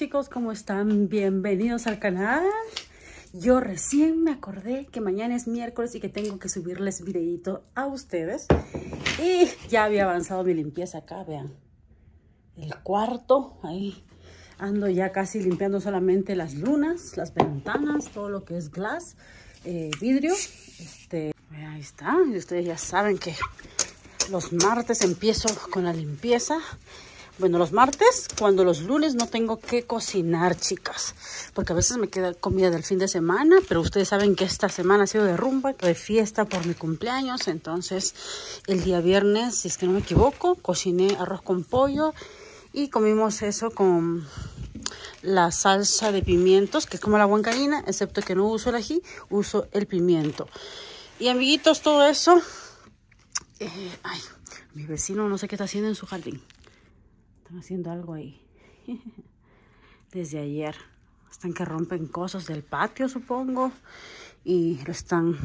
Chicos, ¿cómo están? Bienvenidos al canal. Yo recién me acordé que mañana es miércoles y que tengo que subirles videito a ustedes. Y ya había avanzado mi limpieza acá, vean. El cuarto, ahí ando ya casi limpiando solamente las lunas, las ventanas, todo lo que es glass, eh, vidrio. Este, ahí está, y ustedes ya saben que los martes empiezo con la limpieza. Bueno, los martes, cuando los lunes no tengo que cocinar, chicas. Porque a veces me queda comida del fin de semana, pero ustedes saben que esta semana ha sido de rumba, de fiesta por mi cumpleaños. Entonces, el día viernes, si es que no me equivoco, cociné arroz con pollo y comimos eso con la salsa de pimientos, que es como la huancaína, excepto que no uso el ají, uso el pimiento. Y amiguitos, todo eso... eh, ay, mi vecino no sé qué está haciendo en su jardín. Están haciendo algo ahí. Desde ayer. Están que rompen cosas del patio, supongo. Y lo están...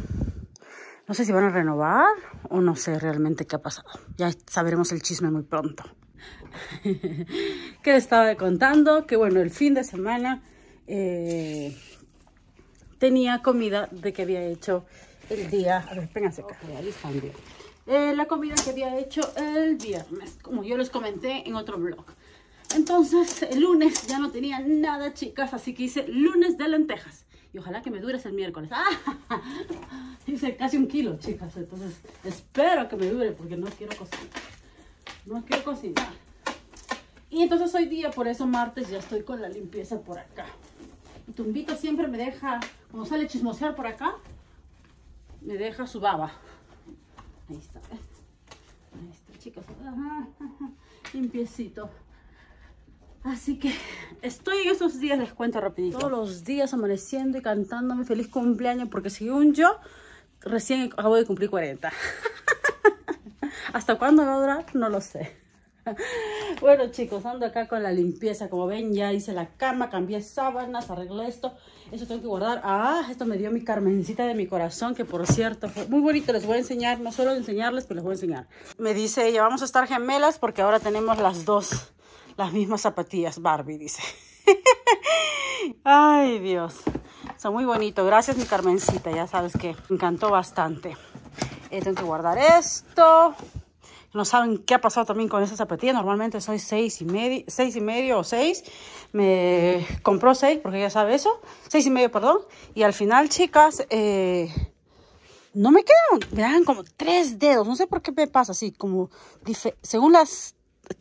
No sé si van a renovar o no sé realmente qué ha pasado. Ya sabremos el chisme muy pronto. que les estaba contando que bueno, el fin de semana eh, tenía comida de que había hecho el día. A ver, vénganse acá. Ahí están bien. Eh, la comida que había hecho el viernes, como yo les comenté en otro blog. Entonces, el lunes ya no tenía nada, chicas, así que hice lunes de lentejas. Y ojalá que me dure el miércoles. ¡Ah! Hice casi un kilo, chicas. Entonces, espero que me dure porque no quiero cocinar. No quiero cocinar. Y entonces hoy día, por eso martes, ya estoy con la limpieza por acá. Y Tumbito siempre me deja, cuando sale chismosear por acá, me deja su baba. Ahí está. Ahí está, chicas. Limpiecito. Así que estoy en esos días, les cuento rapidito. Todos los días amaneciendo y cantándome feliz cumpleaños porque según yo, recién acabo de cumplir 40. ¿Hasta cuándo va a durar? No lo sé. Bueno chicos, ando acá con la limpieza. Como ven, ya hice la cama, cambié sábanas, arreglé esto. Eso tengo que guardar. Ah, esto me dio mi Carmencita de mi corazón, que por cierto fue muy bonito. Les voy a enseñar, no solo enseñarles, pero les voy a enseñar. Me dice ella, vamos a estar gemelas porque ahora tenemos las dos, las mismas zapatillas. Barbie, dice. Ay, Dios. Son muy bonitos. Gracias, mi Carmencita. Ya sabes que me encantó bastante. Eh, tengo que guardar esto. No saben qué ha pasado también con esa zapatilla. Normalmente soy seis y medio, seis y medio o seis. Me compró seis porque ya sabe eso. Seis y medio, perdón. Y al final, chicas, eh, no me quedan. Me dan como tres dedos. No sé por qué me pasa así. Como según las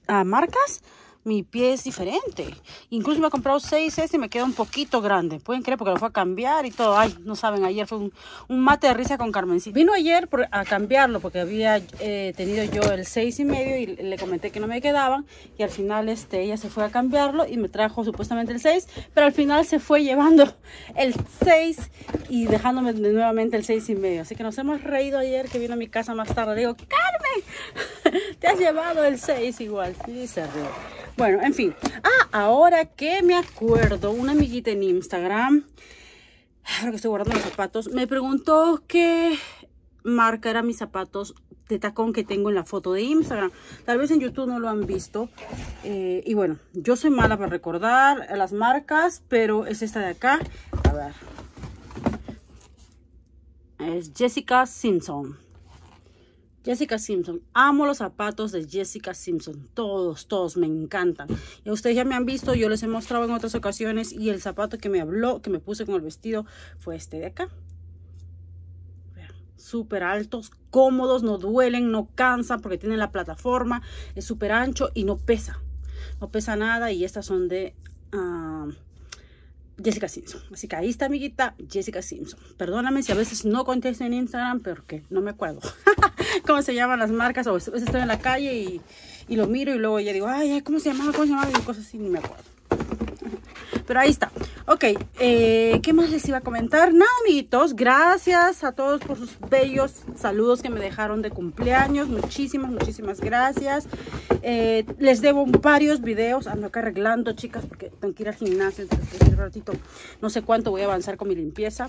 uh, marcas, mi pie es diferente. Incluso me he comprado 6 y me queda un poquito grande. Pueden creer porque lo fue a cambiar y todo. Ay, no saben, ayer fue un, mate de risa con Carmencita. Vino ayer a cambiarlo porque había eh, tenido yo el 6 y medio y le comenté que no me quedaban. Y al final este, ella se fue a cambiarlo y me trajo supuestamente el 6. Pero al final se fue llevando el 6 y dejándome de nuevamente el 6 y medio. Así que nos hemos reído ayer que vino a mi casa más tarde. Digo, Carmen, te has llevado el 6 igual. Y se rió. Bueno, en fin. Ah, ahora que me acuerdo, una amiguita en Instagram, ahora que estoy guardando los zapatos, me preguntó qué marca eran mis zapatos de tacón que tengo en la foto de Instagram. Tal vez en YouTube no lo han visto. Eh, y bueno, yo soy mala para recordar las marcas, pero es esta de acá. A ver. Es Jessica Simpson. Jessica Simpson. Amo los zapatos de Jessica Simpson. Todos, todos me encantan. Y ustedes ya me han visto, yo les he mostrado en otras ocasiones. Y el zapato que me habló, que me puse con el vestido, fue este de acá. Súper altos, cómodos, no duelen, no cansan porque tienen la plataforma. Es súper ancho y no pesa. No pesa nada. Y estas son de... Uh, Jessica Simpson. Así que ahí está, amiguita, Jessica Simpson. Perdóname si a veces no contesto en Instagram, pero que no me acuerdo cómo se llaman las marcas. O estoy en la calle y, lo miro y luego ya digo, ay, ¿cómo se llamaba? ¿Cómo se llamaba? Y cosas así, ni me acuerdo. Pero ahí está. Ok, eh, ¿qué más les iba a comentar? Nada, amiguitos, gracias a todos por sus bellos saludos que me dejaron de cumpleaños. Muchísimas, muchísimas gracias. Eh, les debo varios videos. Ando acá arreglando, chicas, porque tengo que ir al gimnasio. Entonces, un ratito, no sé cuánto voy a avanzar con mi limpieza.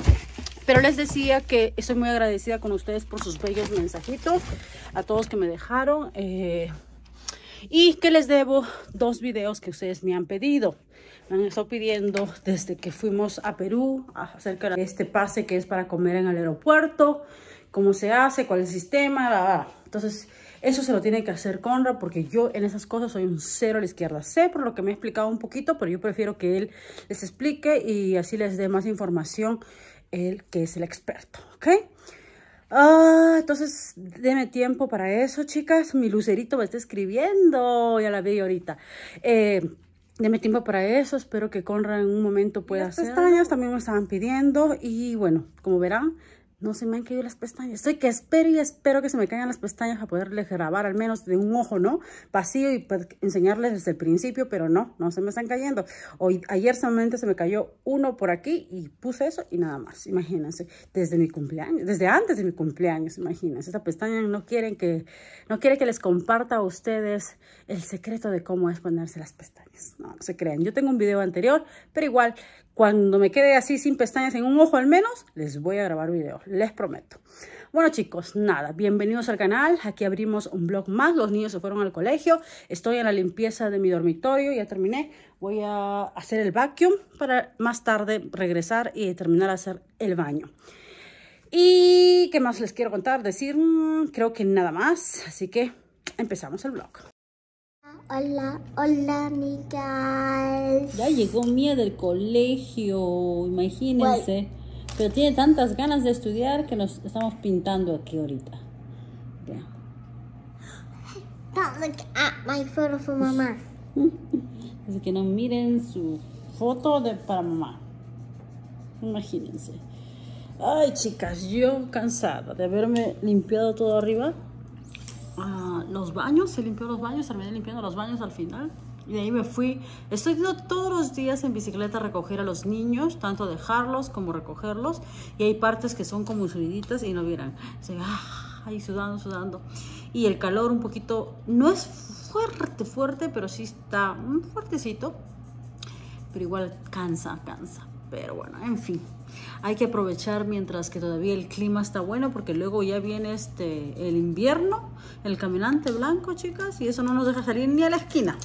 Pero les decía que estoy muy agradecida con ustedes por sus bellos mensajitos. A todos que me dejaron. Eh, y que les debo dos videos que ustedes me han pedido. Me han estado pidiendo desde que fuimos a Perú acerca de este pase que es para comer en el aeropuerto, cómo se hace, cuál es el sistema. Entonces, eso se lo tiene que hacer Conrad porque yo en esas cosas soy un cero a la izquierda. Sé por lo que me ha explicado un poquito, pero yo prefiero que él les explique y así les dé más información él que es el experto, ¿ok? Ah, entonces, deme tiempo para eso, chicas. Mi lucerito me está escribiendo. Ya la vi ahorita. Eh, deme tiempo para eso. Espero que Conrad en un momento pueda hacer. Pestañas también me estaban pidiendo. Y bueno, como verán, no se me han caído las pestañas. Estoy que espero y espero que se me caigan las pestañas para poderles grabar al menos de un ojo, ¿no? Vacío y enseñarles desde el principio, pero no, no se me están cayendo. Hoy, ayer solamente se me cayó uno por aquí y puse eso y nada más. Imagínense, desde mi cumpleaños, desde antes de mi cumpleaños, imagínense. Esa pestaña no quieren que, no quiere que les comparta a ustedes el secreto de cómo es ponerse las pestañas. No, no se crean. Yo tengo un video anterior, pero igual cuando me quede así sin pestañas en un ojo al menos, les voy a grabar video, les prometo. Bueno chicos, nada, bienvenidos al canal. Aquí abrimos un blog más. Los niños se fueron al colegio. Estoy en la limpieza de mi dormitorio, ya terminé. Voy a hacer el vacuum para más tarde regresar y terminar a hacer el baño. ¿Y qué más les quiero contar? Decir, mm, creo que nada más. Así que empezamos el blog. Hola, hola amigas. Ya llegó Mía del colegio, imagínense. Pero tiene tantas ganas de estudiar que nos estamos pintando aquí ahorita. Vean. Don't look at my photo for mamá. Así que no miren su foto de para mamá. Imagínense. Ay, chicas, yo cansada de haberme limpiado todo arriba los baños, se limpió los baños, terminé limpiando los baños al final. Y de ahí me fui. Estoy yendo todos los días en bicicleta a recoger a los niños, tanto dejarlos como recogerlos. Y hay partes que son como subiditas y no vieran. Ah, ahí sudando, sudando. Y el calor un poquito, no es fuerte, fuerte, pero sí está fuertecito. Pero igual cansa, cansa. Pero bueno, en fin. Hay que aprovechar mientras que todavía el clima está bueno porque luego ya viene este el invierno, el caminante blanco, chicas, y eso no nos deja salir ni a la esquina.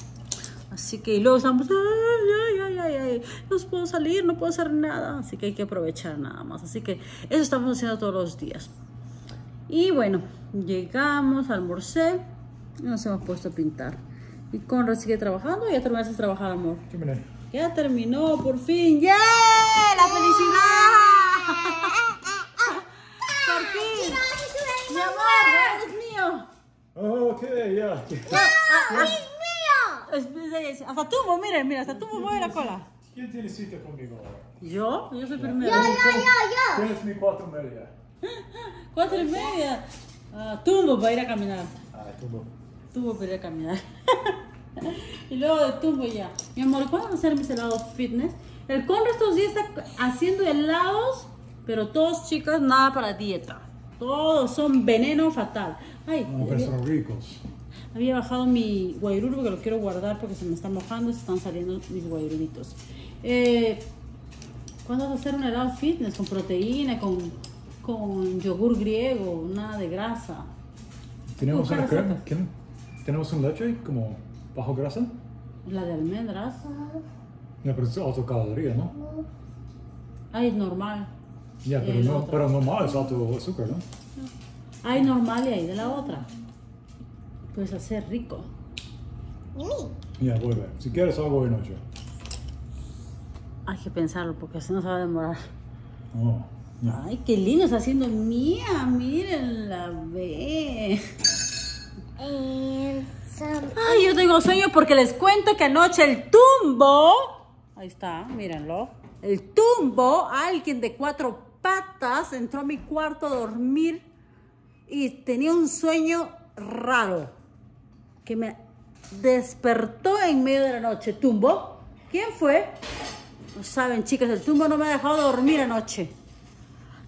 Así que luego estamos, ay, ay, ay, ay, no puedo salir, no puedo hacer nada. Así que hay que aprovechar nada más. Así que eso estamos haciendo todos los días. Y bueno, llegamos, almorcé y nos hemos puesto a pintar. Y Conrad sigue trabajando, ya terminaste de trabajar, amor. Ya terminó, por fin. ¡Yeah! ¡La felicidad! ¡Por fin! ¡Mi amor, es mío! ok, ya. ¡No, es mío! Hasta tú, miren, mira, hasta tú mueve la cola. ¿Quién tiene cita conmigo ¿Yo? Yo soy primero. Yo, yo, yo, yo. ¿Quién es mi cuatro y media? ¿Cuatro y media? Ah, tumbo para ir a caminar. Ah, tumbo. Tumbo para ir a caminar. y luego de tumbo ya. Mi amor, ¿cuándo van a hacer mis helados fitness? El Conrad estos días está haciendo helados, pero todos, chicas, nada para dieta. Todos son veneno fatal. Ay, no, son ricos. Había bajado mi guairuro porque lo quiero guardar porque se me está mojando y se están saliendo mis guairuritos. Eh, ¿Cuándo vas a hacer un helado fitness? Con proteína, con, con yogur griego, nada de grasa. ¿Tenemos una crema? ¿Tenemos un leche como bajo grasa? La de almendras. No, pero es alto caloría, ¿no? Ah, es normal. Ya, pero, no, pero normal es alto azúcar, ¿no? Hay normal y hay de la otra. Puedes hacer rico. Ya, ver. Si quieres algo de noche. Hay que pensarlo porque así no se va a demorar. Oh, Ay, qué lindo está haciendo mía. Mírenla, ve. Ay, yo tengo sueño porque les cuento que anoche el tumbo, ahí está, mírenlo, el tumbo, alguien de cuatro patas entró a mi cuarto a dormir y tenía un sueño raro que me despertó en medio de la noche. Tumbo, ¿quién fue? No saben, chicas, el tumbo no me ha dejado dormir anoche.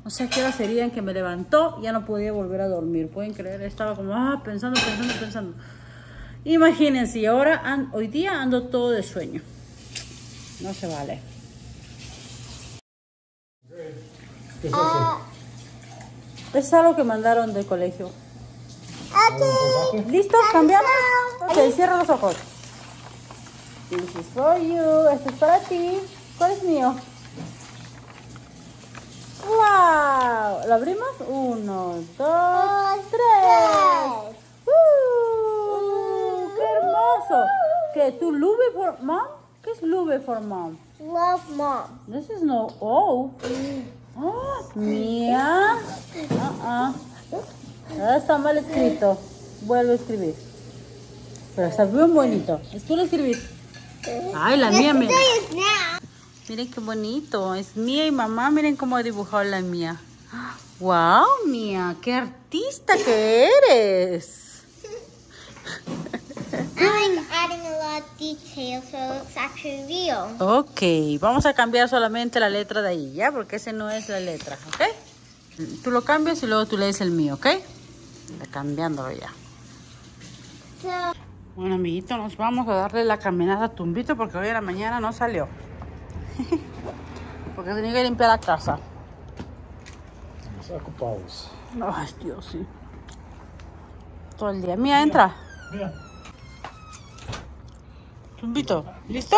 No sé qué hora sería en que me levantó ya no podía volver a dormir. Pueden creer, estaba como ah, pensando, pensando, pensando. Imagínense, ahora hoy día ando todo de sueño. No se vale. ¿Qué es eso? Es algo que mandaron del colegio. ¿Un ¿Listo? ¿Cambiamos? Ok, cierra los ojos. This is for you. Este es para ti. ¿Cuál es mío? ¡Wow! ¿Lo abrimos? Uno, dos, tres. ¡Uh! ¡Qué hermoso! ¿Qué? ¿Tu Lube for mom? ¿Qué es Lube for mom? Love mom. This is no oh. Oh, mía. Ah, ah. Está mal escrito. Vuelvo a escribir. Pero está bien bonito. Es tú lo escribiste. Ay, la mía, mira. Miren qué bonito. Es mía y mamá. Miren cómo dibujó la mía. Wow, mía. Qué artista que eres. I like adding a lot of details so it's actually real. Ok, vamos a cambiar solamente la letra de ahí, ¿ya? Porque ese no es la letra, ¿ok? Tú lo cambias y luego tú lees el mío, ¿ok? Está cambiándolo ya. So, Bueno, amiguito, nos vamos a darle la caminada a Tumbito porque hoy en la mañana no salió. porque tenía que limpiar la casa. Estamos ocupados. Ay, Dios, sí. Todo el día. Mía, entra. Mira. Tumbito, ¿listo?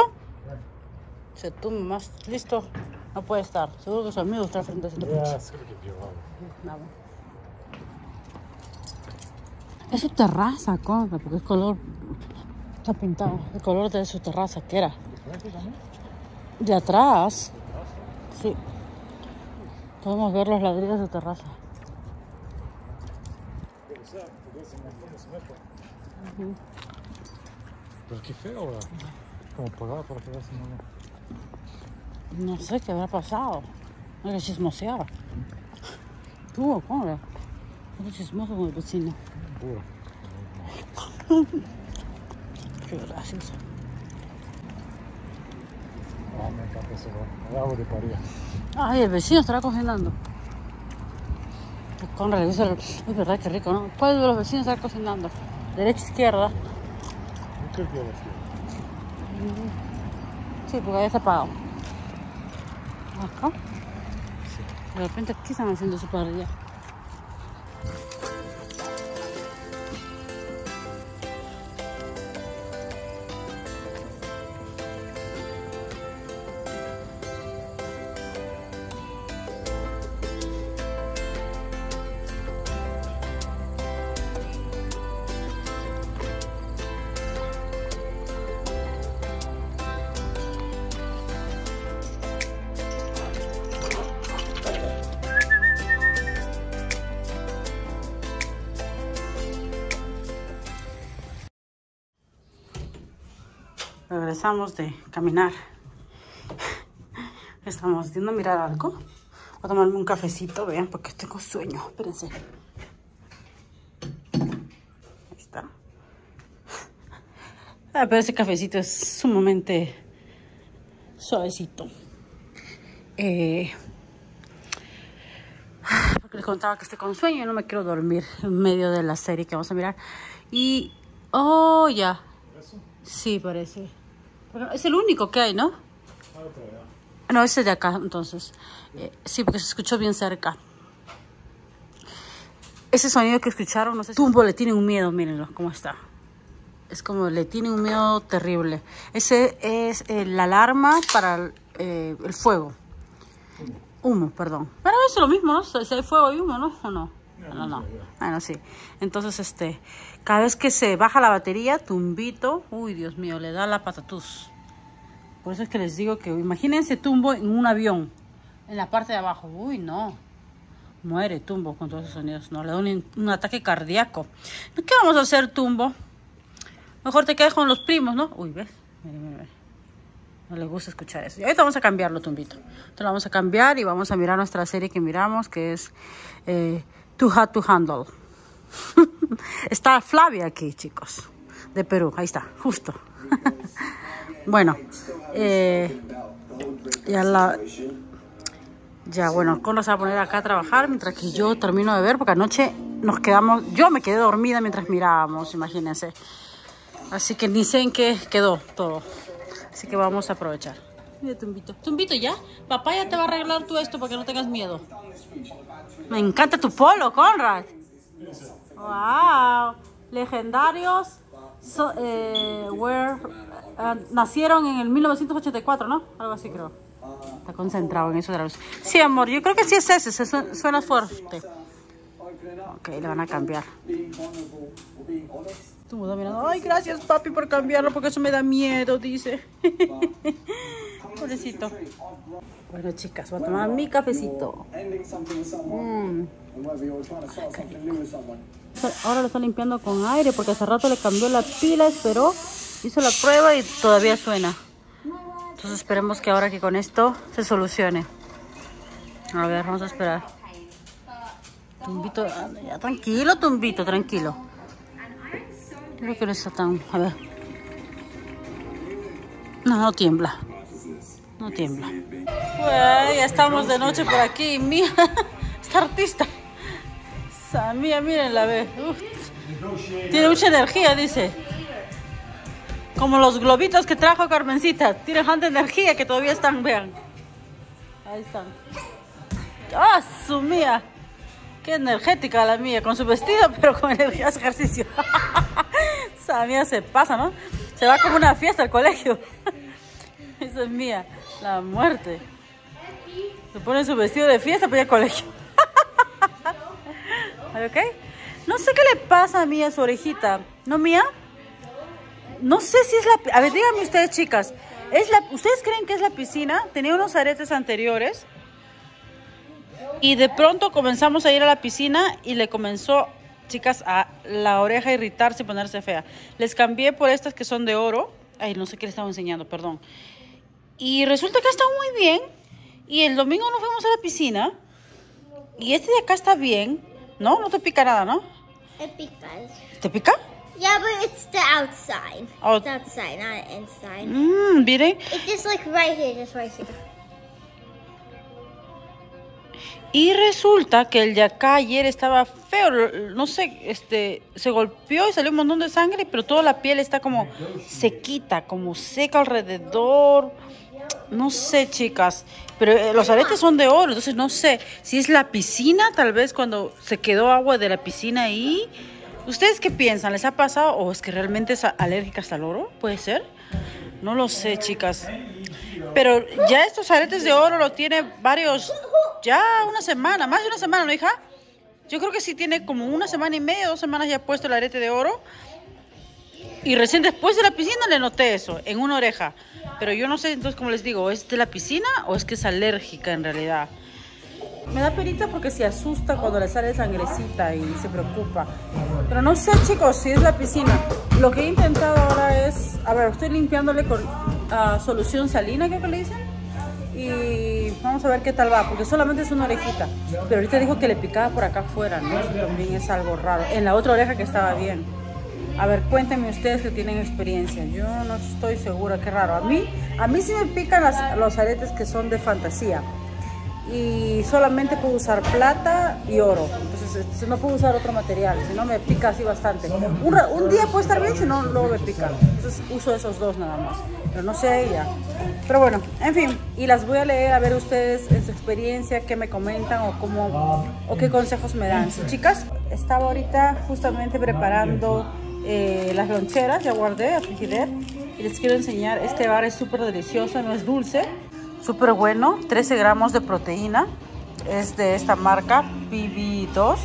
Se tumba más. ¿Listo? No puede estar. Seguro que su amigo está frente a ese Yeah. Es su terraza, conga, porque es color. Está pintado. El color de su terraza, ¿qué era? De atrás. Sí. Podemos ver los ladrillos de su terraza. Pero qué feo, ¿verdad? Como pagar para que veas no. No sé qué habrá pasado. No que chismoseaba. Tú, conga. No chismoso con el vecino. Puro. Qué gracias. Ah, me encanta. Agua de paría. Ay, el vecino estará cocinando. Con es verdad que rico, ¿no? ¿Cuál de los vecinos estará cocinando? Derecha, izquierda. Yo creo que así. Sí, porque está apagado. Acá. De repente aquí están haciendo su parrilla. Regresamos de caminar. Estamos yendo a mirar algo. Voy a tomarme un cafecito, vean, porque tengo sueño. Espérense. Ahí está. Ah, pero ese cafecito es sumamente suavecito. Eh, porque les contaba que estoy con sueño y no me quiero dormir en medio de la serie que vamos a mirar. Y, oh, ya. Sí, parece. Pero es el único que hay, ¿no? No, ese de acá, entonces. Eh, sí, porque se escuchó bien cerca. Ese sonido que escucharon, no sé si... Tumbo le tiene un miedo, mírenlo, cómo está. Es como le tiene un miedo terrible. Ese es eh, la alarma para eh, el fuego. Humo, perdón. Pero es lo mismo, ¿no? Si hay fuego y humo, ¿no? ¿O no? No, no. Bueno, sí. Entonces, este, cada vez que se baja la batería, tumbito, uy, Dios mío, le da la patatús. Por eso es que les digo que imagínense tumbo en un avión, en la parte de abajo. Uy, no. Muere tumbo con todos esos sonidos. No, le da un, ataque cardíaco. ¿Qué vamos a hacer, tumbo? Mejor te quedas con los primos, ¿no? Uy, ¿ves? Mire, mire. No le gusta escuchar eso. Y ahorita vamos a cambiarlo, tumbito. Entonces lo vamos a cambiar y vamos a mirar nuestra serie que miramos, que es eh, Too Hot to Handle. Está Flavia aquí, chicos, de Perú. Ahí está, justo. bueno, eh, Ya la... Ya, bueno, se va a poner acá a trabajar mientras que yo termino de ver, porque anoche nos quedamos... Yo me quedé dormida mientras mirábamos, imagínense. Así que ni sé en qué quedó todo. Así que vamos a aprovechar. Mira, Tumbito. Tumbito, ¿ya? Papá ya te va a arreglar tú esto para que no tengas miedo. Me encanta tu polo, Conrad. Wow. Legendarios. so- eh, were, eh, nacieron en el 1984, ¿no? Algo así creo. Está concentrado en eso de la luz. Sí, amor, yo creo que sí es ese. Se su- suena fuerte. Ok, le van a cambiar. Ay, gracias, papi, por cambiarlo porque eso me da miedo, dice. Pobrecito. Bueno, chicas, voy a tomar mi cafecito. Mm. Ahora lo está limpiando con aire porque hace rato le cambió la pila, esperó, hizo la prueba y todavía suena. Entonces esperemos que ahora que con esto se solucione. A ver, vamos a esperar. Tumbito, ya, tranquilo, Tumbito, tranquilo. Creo que no está tan... A ver. No, no tiembla. No tiembla. Bueno, ya estamos de noche por aquí. Mía, esta artista. Esa Mía, mírenla, ve. Uf. Tiene mucha energía, dice. Como los globitos que trajo Carmencita. Tienen tanta energía que todavía están, vean. Ahí están. ¡Ah, su mía! Qué energética la mía, con su vestido, pero con energía hace ejercicio. Esa mía se pasa, ¿no? Se va como una fiesta al colegio. Esa es mía, la muerte. Se pone su vestido de fiesta para ir al colegio. ¿Ok? No sé qué le pasa a Mía su orejita. ¿No, Mía? No sé si es la... A ver, díganme ustedes, chicas. ¿Es la... ¿Ustedes creen que es la piscina? Tenía unos aretes anteriores. Y de pronto comenzamos a ir a la piscina y le comenzó, chicas, a la oreja irritarse y ponerse fea. Les cambié por estas que son de oro. Ay, no sé qué le estaba enseñando, perdón. Y resulta que está muy bien. Y el domingo nos fuimos a la piscina. Y este de acá está bien. ¿No? No te pica nada, ¿no? It because. ¿Te pica? Yeah, but it's the outside. Oh. It's outside, not inside. Mmm, miren. It's just like right here, just right here. Y resulta que el de acá ayer estaba feo, no sé, este, se golpeó y salió un montón de sangre, pero toda la piel está como sequita, como seca alrededor. No sé, chicas, pero eh, los aretes son de oro, entonces no sé si es la piscina, tal vez cuando se quedó agua de la piscina ahí. ¿Ustedes qué piensan? ¿Les ha pasado o es que realmente es alérgica el oro? ¿Puede ser? No lo sé, chicas. Pero ya estos aretes de oro lo tiene varios, ya una semana, más de una semana, ¿no, hija? Yo creo que sí tiene como una semana y media, dos semanas ya puesto el arete de oro. Y recién después de la piscina le noté eso, en una oreja. Pero yo no sé, entonces, como les digo, ¿es de la piscina o es que es alérgica en realidad? Me da penita porque se asusta cuando le sale sangrecita y se preocupa. Pero no sé, chicos, si es la piscina. Lo que he intentado ahora es, a ver, estoy limpiándole con ah, solución salina, creo que le dicen. Y vamos a ver qué tal va, porque solamente es una orejita. Pero ahorita dijo que le picaba por acá afuera, ¿no? Eso también es algo raro. En la otra oreja que estaba bien. A ver, cuéntenme ustedes que tienen experiencia. Yo no estoy segura, qué raro. A mí, a mí sí me pican las- los aretes que son de fantasía. Y solamente puedo usar plata y oro. Entonces, este, no puedo usar otro material, si no me pica así bastante. Un, día puede estar bien, si no, luego me pica. Entonces, uso esos dos nada más. Pero no sé ella. Pero bueno, en fin. Y las voy a leer a ver ustedes en su experiencia, qué me comentan o, cómo, o qué consejos me dan. Sí, chicas, estaba ahorita justamente preparando eh, las loncheras, ya guardé a frigider. Y les quiero enseñar, este bar es súper delicioso, no es dulce. Súper bueno, 13 gramos de proteína. Es de esta marca, PB2.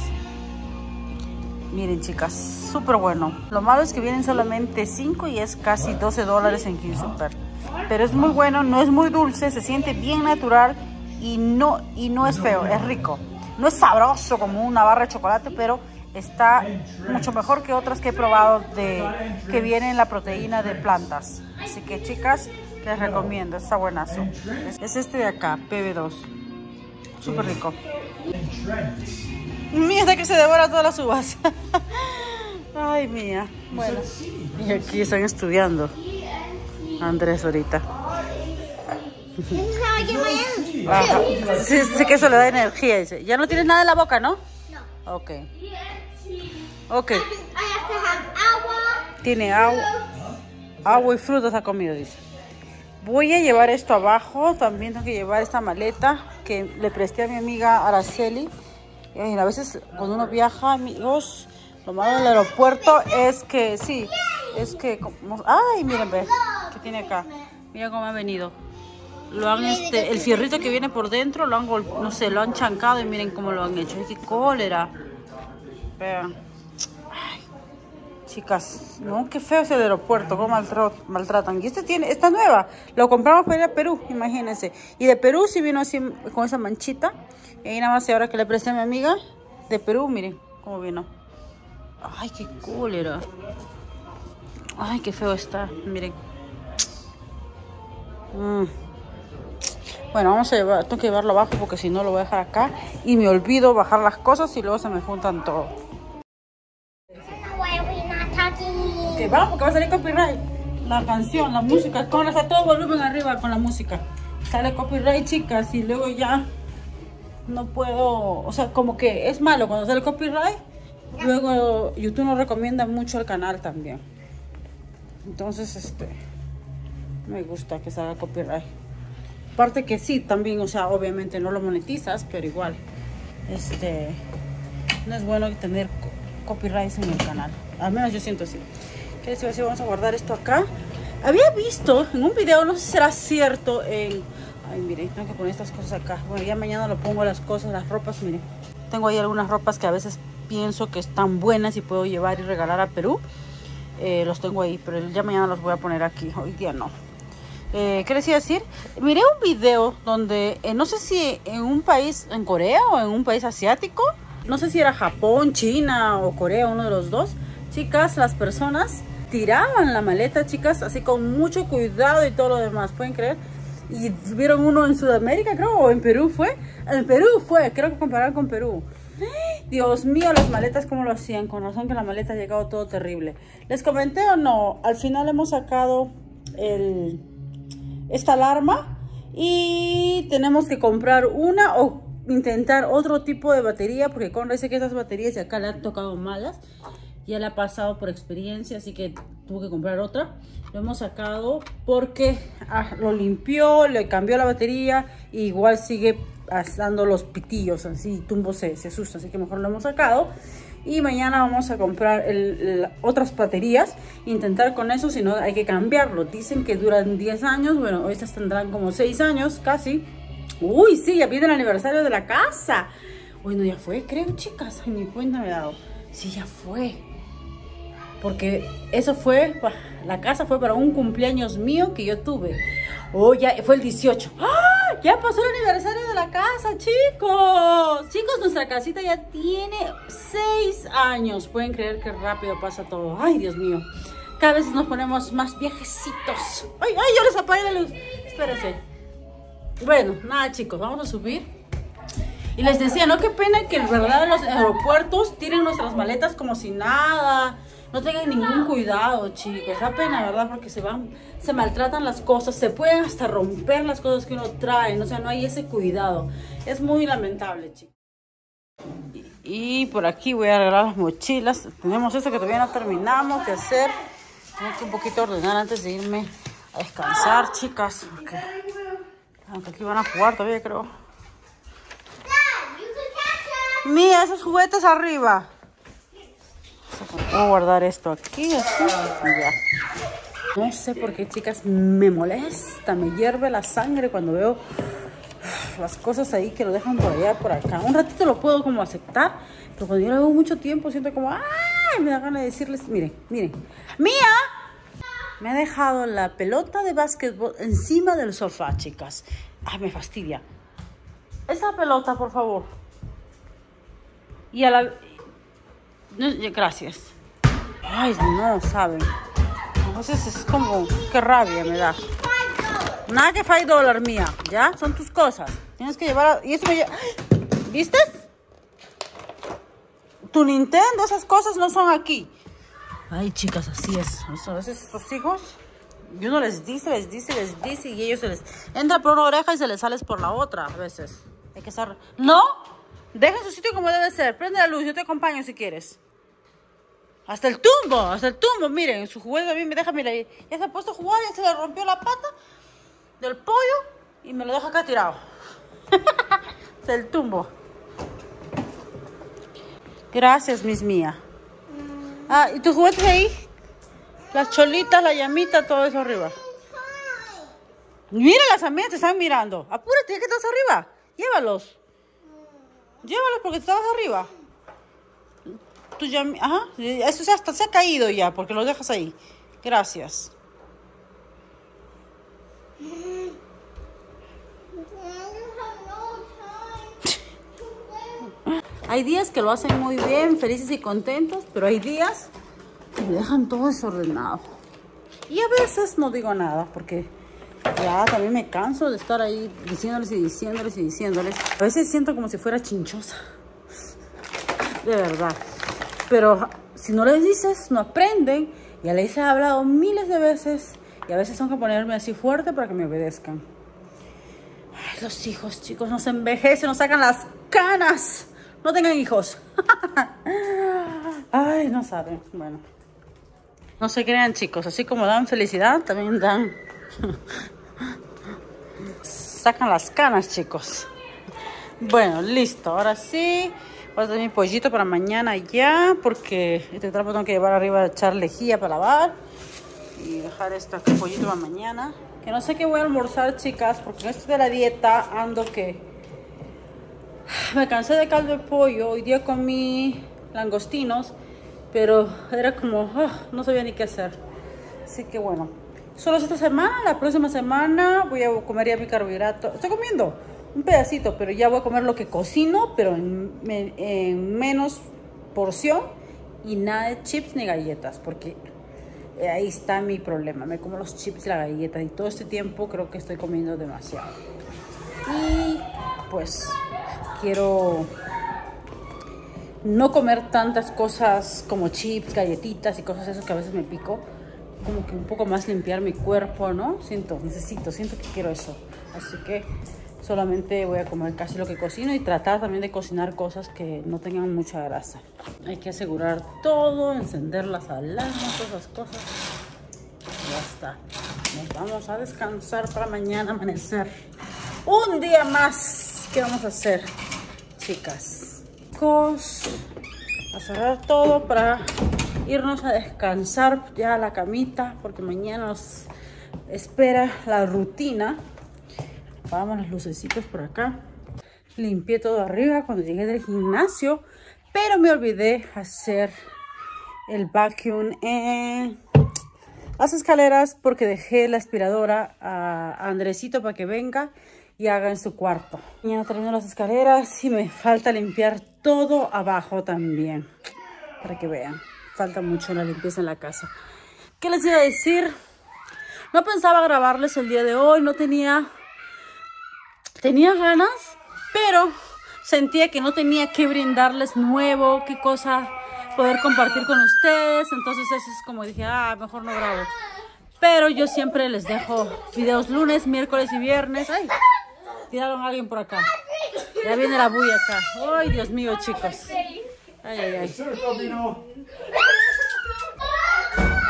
Miren chicas, súper bueno. Lo malo es que vienen solamente 5 y es casi 12 dólares en King Super. Pero es muy bueno, no es muy dulce, se siente bien natural y no, y no es feo, es rico. No es sabroso como una barra de chocolate, pero está mucho mejor que otras que he probado de, que vienen la proteína de plantas. Así que chicas, les recomiendo, está buenazo. Es, es este de acá, PB2. Súper rico. Hasta que se devora todas las uvas. Ay, mía. Bueno. Y aquí están estudiando. Andrés ahorita. Ajá. Sí, sí que eso le da energía, dice. Ya no tienes nada en la boca, ¿no? No. Ok. Ok. Tiene agua, agua y frutas ha comido, dice. Voy a llevar esto abajo. También tengo que llevar esta maleta que le presté a mi amiga Araceli. Y a veces cuando uno viaja, amigos, lo malo del aeropuerto es que, sí, es que, como- ay, miren, ve, ¿qué tiene acá? Mira cómo ha venido. Lo han, este, el fierrito que viene por dentro, lo han, no sé, lo han chancado y miren cómo lo han hecho. Qué cólera. Vean. Chicas, no, qué feo ese del aeropuerto, cómo maltra- maltratan. Y este tiene, esta nueva, lo compramos para ir a Perú, imagínense. Y de Perú sí vino así con esa manchita. Y nada más, ahora que le presté a mi amiga de Perú, miren cómo vino. Ay, qué cólera. Ay, qué feo está, miren. Mm. Bueno, vamos a llevar, tengo que llevarlo abajo porque si no lo voy a dejar acá y me olvido bajar las cosas y luego se me juntan todo. Que vamos, que va a salir copyright. La canción, la música, con está todo volumen arriba con la música. Sale copyright, chicas, y luego ya no puedo, o sea, como que es malo cuando sale copyright. Luego YouTube no recomienda mucho el canal también. Entonces, este, me gusta que salga copyright. Aparte que sí, también, o sea, obviamente no lo monetizas, pero igual, este, no es bueno tener co- copyrights en el canal. Al menos yo siento así. ¿Qué les iba a decir? Vamos a guardar esto acá. Había visto en un video, no sé si será cierto, en... Ay, miren, tengo que poner estas cosas acá. Bueno, ya mañana lo pongo las cosas, las ropas, miren. Tengo ahí algunas ropas que a veces pienso que están buenas y puedo llevar y regalar a Perú. Eh, los tengo ahí, pero ya mañana los voy a poner aquí. Hoy día no. Eh, ¿Qué les iba a decir? Miré un video donde, eh, no sé si en un país, en Corea o en un país asiático, no sé si era Japón, China o Corea, uno de los dos, chicas, las personas tiraban la maleta, chicas, así con mucho cuidado y todo lo demás, ¿pueden creer? Y vieron uno en Sudamérica, creo, o en Perú fue. En Perú fue, creo que compararon con Perú. Dios mío, las maletas, ¿cómo lo hacían? Con razón que la maleta ha llegado todo terrible. ¿Les comenté o no? Al final hemos sacado esta alarma y tenemos que comprar una o intentar otro tipo de batería porque con dice que estas baterías de acá le han tocado malas ya le ha pasado por experiencia así que tuvo que comprar otra. Lo hemos sacado porque ah, lo limpió le cambió la batería igual sigue dando los pitillos así tumbo se, se asusta así que mejor lo hemos sacado. Y mañana vamos a comprar otras baterías intentar con eso si no hay que cambiarlo. Dicen que duran 10 años bueno estas tendrán como 6 años casi. Uy sí ya viene el aniversario de la casa. Bueno ya fue creo chicas. En mi cuenta me he dado. Sí ya fue porque eso fue la casa fue para un cumpleaños mío que yo tuve. Oh ya fue el 18 ¡Ah! ya pasó el aniversario de la casa chicos. Chicos nuestra casita ya tiene 6 años. Pueden creer que rápido pasa todo ay Dios mío. Cada vez nos ponemos más viejecitos. Ay ay yo les apagué la luz. Espérense. Bueno nada chicos vamos a subir. Y les decía, no, qué pena que en verdad los aeropuertos tiren nuestras maletas como si nada. No tengan ningún cuidado, chicos. Da pena, ¿verdad? Porque se van, se maltratan las cosas, se pueden hasta romper las cosas que uno trae. O sea, no hay ese cuidado. Es muy lamentable, chicos. Y, por aquí voy a arreglar las mochilas. Tenemos esto que todavía no terminamos de hacer. Tengo que un poquito ordenar antes de irme a descansar, chicas. Porque, aunque aquí van a jugar todavía, creo. Mía, esos juguetes arriba. Voy a guardar esto aquí. No sé por qué, chicas, me molesta, me hierve la sangre cuando veo las cosas ahí que lo dejan por allá, por acá. Un ratito lo puedo como aceptar, pero cuando yo lo veo mucho tiempo siento como, ¡ay! Me da ganas de decirles, miren, miren. Mía, me ha dejado la pelota de básquetbol encima del sofá, chicas. Ay, me fastidia. Esa pelota, por favor. Y a la... Gracias. Ay, no, saben. Entonces es como... Qué rabia me da. Nada que 5 dólares mía, ¿ya? Son tus cosas. Tienes que llevar... a- Y eso me lleva... ¿Viste? Tu Nintendo, esas cosas no son aquí. Ay, chicas, así es. A veces estos hijos Y uno les dice, les dice, les dice y ellos se les entra por una oreja y se les sale por la otra a veces. Hay que estar... ¿No? Deja su sitio como debe ser. Prende la luz, yo te acompaño si quieres. Hasta el tumbo, hasta el tumbo, miren, su juguete a mí me deja, mira, ya se ha puesto a jugar, ya se le rompió la pata del pollo y me lo deja acá tirado. hasta el tumbo. Gracias, mis mía. Ah, ¿y tus juguetes ahí? Las cholitas, la llamita, todo eso arriba. Mira, las amigas te están mirando. Apúrate, ya que estás arriba. Llévalos. Llévalos porque estabas arriba. Tu llami- Ajá, eso ya hasta se ha caído ya porque los dejas ahí. Gracias. Hay días que lo hacen muy bien, felices y contentos, pero hay días que me dejan todo desordenado. Y a veces no digo nada porque ya también me canso de estar ahí diciéndoles y diciéndoles y diciéndoles. A veces siento como si fuera chinchosa. De verdad. Pero si no les dices, no aprenden. Ya les he hablado miles de veces y a veces tengo que ponerme así fuerte para que me obedezcan. Ay, los hijos, chicos, no se envejecen, nos sacan las canas. No tengan hijos. Ay, no saben. Bueno. No se crean, chicos. Así como dan felicidad, también dan... Sacan las canas, chicos. Bueno, listo. Ahora sí. Voy a hacer mi pollito para mañana ya. Porque este trapo tengo que llevar arriba a echar lejía para lavar. Y dejar este aquí, pollito para mañana. Que no sé qué voy a almorzar, chicas. Porque en esto de la dieta ando que... Me cansé de caldo de pollo. Hoy día comí langostinos. Pero era como... ah, no sabía ni qué hacer. Así que bueno. Solo esta semana. La próxima semana voy a comer ya mi carbohidrato. Estoy comiendo un pedacito. Pero ya voy a comer lo que cocino. Pero en, en- en menos porción. Y nada de chips ni galletas. Porque eh, ahí está mi problema. Me como los chips y la galleta. Y todo este tiempo creo que estoy comiendo demasiado. Y pues quiero no comer tantas cosas como chips, galletitas y cosas esas que a veces me pico. Como que un poco más limpiar mi cuerpo, ¿no? Siento, necesito, siento que quiero eso. Así que solamente voy a comer casi lo que cocino y tratar también de cocinar cosas que no tengan mucha grasa. Hay que asegurar todo, encender las alarmas, todas esas cosas. Ya está. Nos vamos a descansar para mañana amanecer. Un día más. ¿Qué vamos a hacer, chicas? Chicos, a cerrar todo para irnos a descansar ya a la camita, porque mañana nos espera la rutina. Apagamos las lucecitas por acá. Limpié todo arriba cuando llegué del gimnasio, pero me olvidé hacer el vacuum en las escaleras porque dejé la aspiradora a Andresito para que venga y haga en su cuarto. Mañana termino las escaleras y me falta limpiar todo abajo también. Para que vean, falta mucho la limpieza en la casa. ¿Qué les iba a decir? No pensaba grabarles el día de hoy, no tenía... Tenía ganas, pero sentía que no tenía que brindarles nuevo, qué cosa poder compartir con ustedes. Entonces eso es como dije, ah, mejor no grabo. Pero yo siempre les dejo videos lunes, miércoles y viernes. Ay, tiraron a alguien por acá. Ya viene la bulla acá. Ay, Dios mío, chicos. Ay, ay, ay.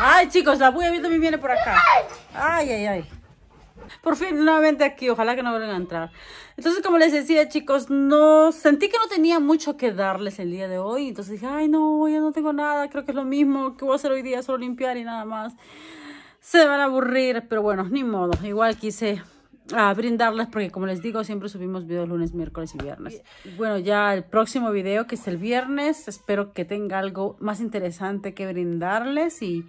Ay, chicos, la bulla también viene por acá. Ay, ay, ay. Por fin, nuevamente aquí. Ojalá que no vuelvan a entrar. Entonces, como les decía, chicos, no sentí que no tenía mucho que darles el día de hoy. Entonces dije, ay, no, ya no tengo nada. Creo que es lo mismo que voy a hacer hoy día, solo limpiar y nada más. Se van a aburrir, pero bueno, ni modo. Igual quise a brindarles porque como les digo siempre subimos videos lunes, miércoles y viernes. Bueno, ya el próximo video que es el viernes, espero que tenga algo más interesante que brindarles y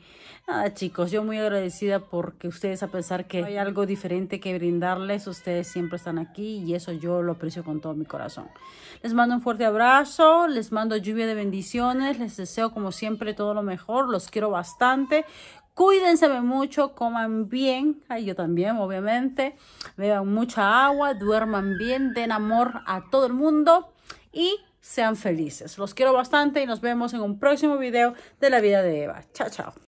nada chicos, yo muy agradecida porque ustedes a pesar que hay algo diferente que brindarles, ustedes siempre están aquí y eso yo lo aprecio con todo mi corazón. Les mando un fuerte abrazo, les mando lluvia de bendiciones, les deseo como siempre todo lo mejor, los quiero bastante. Cuídense mucho, coman bien, ay, yo también, obviamente. Beban mucha agua, duerman bien, den amor a todo el mundo y sean felices. Los quiero bastante y nos vemos en un próximo video de la vida de Eva. Chao, chao.